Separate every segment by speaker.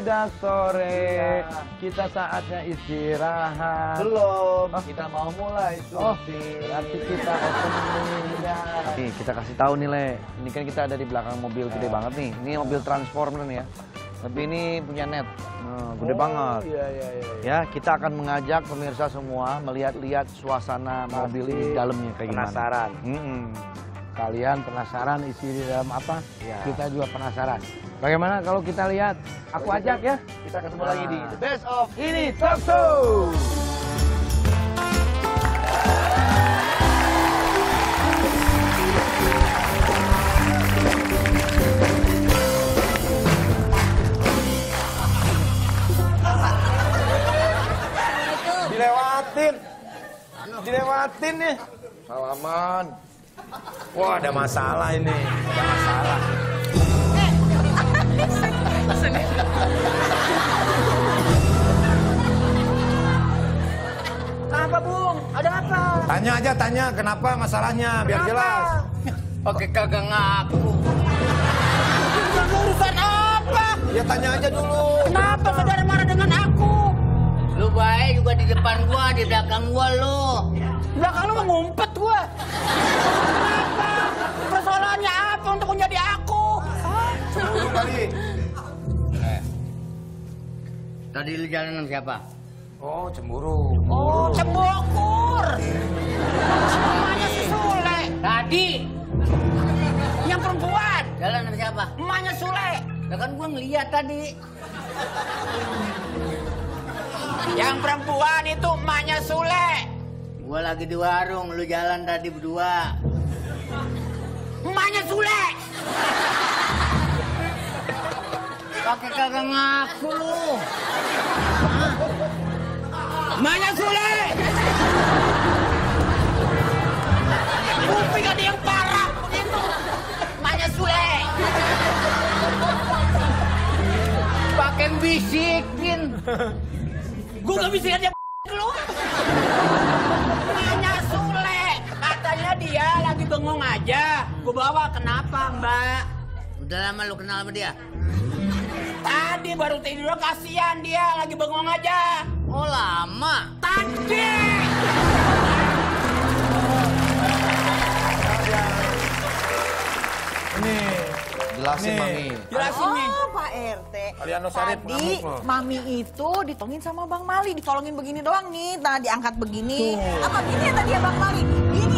Speaker 1: sudah sore.
Speaker 2: Iya.
Speaker 1: Kita saatnya istirahat.
Speaker 2: Belum,
Speaker 1: Oh.
Speaker 2: kita mau mulai
Speaker 1: Oh, berarti kita opening.
Speaker 2: Ya.
Speaker 1: Nih, kita kasih tahu nih, Le. Ini kan kita ada di belakang mobil gede banget nih. Ini mobil transformer nih ya. Tapi ini punya net. Nah, gede
Speaker 2: Oh,
Speaker 1: banget.
Speaker 2: Iya, iya, iya.
Speaker 1: Ya, kita akan mengajak pemirsa semua melihat-lihat suasana mobil ini di dalamnya kayak gimana.
Speaker 2: Penasaran.
Speaker 1: Mm-mm. Kalian penasaran isi di dalam apa?
Speaker 2: Ya.
Speaker 1: Kita juga penasaran. Bagaimana kalau kita lihat? Aku ajak ya.
Speaker 2: Kita ketemu lagi di The Best of
Speaker 1: Ini Talk Show.
Speaker 2: Dilewatin. Dilewatin nih. Salaman. Wah, ada masalah ini. Ada masalah.
Speaker 3: Apa Bung? Ada apa?
Speaker 2: Tanya aja, tanya kenapa masalahnya, biar jelas.
Speaker 3: Pakai kagak ngaku. Urusan apa?
Speaker 2: Ya tanya aja dulu.
Speaker 3: Kenapa saudara marah dengan aku?
Speaker 4: Lu baik juga di depan gua, di belakang gua lu.
Speaker 3: Belakang lu mau ngumpet gua. Kenapa? Persoalannya apa untuk menjadi aku?
Speaker 2: Cemburu kali.
Speaker 4: Tadi lu jalan sama siapa?
Speaker 2: Oh, cemburu.
Speaker 3: Oh, cembokur. Emaknya si Sule.
Speaker 4: Tadi
Speaker 3: Yang perempuan.
Speaker 4: jalan sama siapa?
Speaker 3: Emaknya Sule.
Speaker 4: Ya kan gua ngeliat tadi.
Speaker 3: Yang perempuan itu emaknya Sule.
Speaker 4: Gua lagi di warung, lu jalan tadi berdua.
Speaker 3: Emaknya Sule.
Speaker 4: Pakai kagak ngaku lu.
Speaker 3: Emaknya Sule. Kuping ada yang parah begitu. Emaknya Sule.
Speaker 4: Pakai bisikin.
Speaker 3: Gue gak bisa aja lu. Emaknya Sule. Katanya dia lagi bengong aja. Gue bawa kenapa mbak?
Speaker 4: Udah lama lu kenal sama dia?
Speaker 3: Tadi baru tidur kasihan dia lagi bengong aja.
Speaker 4: Oh lama.
Speaker 3: Tadi.
Speaker 2: Ini
Speaker 1: Jelasin. Mami.
Speaker 3: Jelasin nih.
Speaker 5: Oh, Pak RT.
Speaker 2: Aliano Sarip
Speaker 5: Tadi
Speaker 2: ngamuk.
Speaker 5: Mami itu ditolongin sama Bang Mali, ditolongin begini doang nih. Nah, diangkat begini. Apa gini ya tadi ya Bang Mali? Ini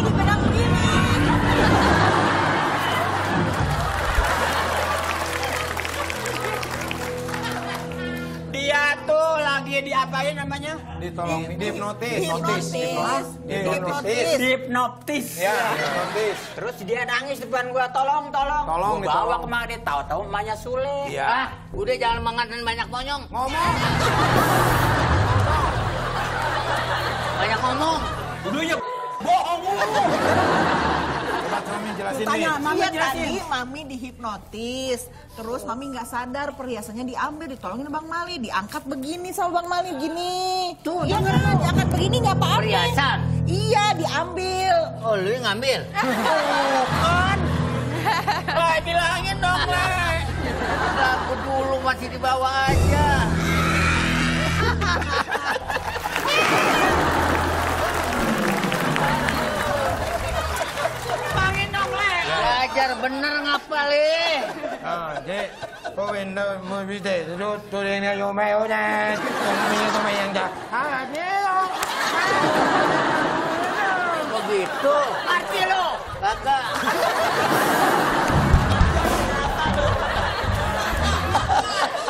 Speaker 3: lagi diapain namanya?
Speaker 2: ditolong, dihipnotis.
Speaker 5: Hipnotis.
Speaker 2: Dihipnotis.
Speaker 3: Hipnotis.
Speaker 2: Ya, dihipnotis.
Speaker 3: Terus dia nangis depan gua, tolong, tolong.
Speaker 2: Tolong,
Speaker 3: Gua bawa kemari, tahu-tahu emaknya Sule.
Speaker 2: Iya.
Speaker 4: Ah, udah jangan mengatakan banyak monyong.
Speaker 2: Ngomong.
Speaker 4: Banyak ngomong.
Speaker 3: Dulunya bohong mulu.
Speaker 2: Mami jelasin nih.
Speaker 3: Tanya, Mami
Speaker 5: Iya
Speaker 3: jelasin.
Speaker 5: tadi Mami dihipnotis. Terus Mami nggak sadar perhiasannya diambil, ditolongin Bang Mali, diangkat begini sama Bang Mali gini. Tuh, iya kan? Diangkat begini nggak apa-apa.
Speaker 4: Perhiasan.
Speaker 5: Iya, diambil.
Speaker 4: Oh, lu yang ngambil.
Speaker 3: Bukan. Lah, bilangin dong, Le.
Speaker 4: Aku dulu masih di bawah aja.
Speaker 2: Ah, jadi kau benda mesti tu tu yang dia yo mayo dah. Kami tu main yang dah. Ah, dia loh.
Speaker 4: Begitu.
Speaker 3: Arti lo.
Speaker 4: Kagak.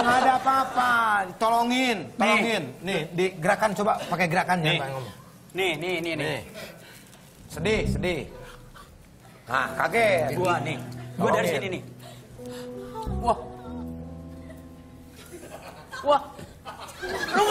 Speaker 2: Nggak ada apa-apa. Tolongin, tolongin. Nih, digerakan coba pakai gerakannya.
Speaker 3: Nih. Nih, nih, nih.
Speaker 2: Sedih, sedih. Nah, kaget.
Speaker 3: Gua nih. Gua dari sini nih. Wah. Wah. Lu.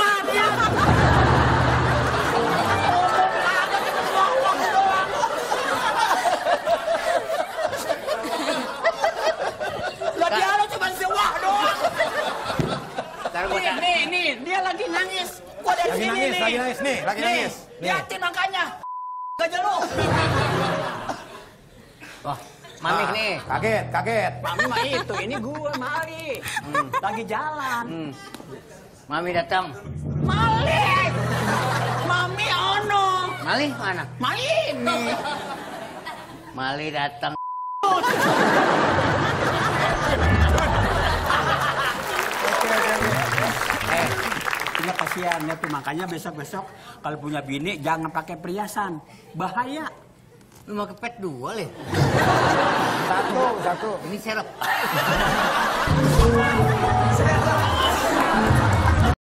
Speaker 4: Ntar gua
Speaker 3: Nih, nih, nih, dia lagi nangis. Gua dari
Speaker 2: Lagi
Speaker 3: sini
Speaker 2: nangis,
Speaker 3: nih.
Speaker 2: lagi nangis, nih, lagi nangis. Nih.
Speaker 3: Liatin makanya. Aja lu.
Speaker 4: Wah, Mami
Speaker 2: Ah,
Speaker 4: nih.
Speaker 2: Kaget, kaget.
Speaker 3: Mami mah itu, ini gua Mali. Lagi jalan.
Speaker 4: Hmm. Mami datang.
Speaker 3: Mali! Mami ono.
Speaker 4: Mali mana?
Speaker 3: Mali ini.
Speaker 4: Mali datang.
Speaker 3: Eh, punya kasihannya tuh makanya besok-besok kalau punya bini jangan pakai perhiasan. Bahaya.
Speaker 4: Lu mau kepet dua leh.
Speaker 2: Satu, satu.
Speaker 4: Ini serep.